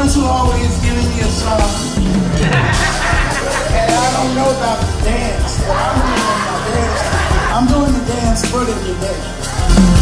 ones who always giving me a song. and I don't know about the dance, I'm doing the dance. I'm doing the dance for the music.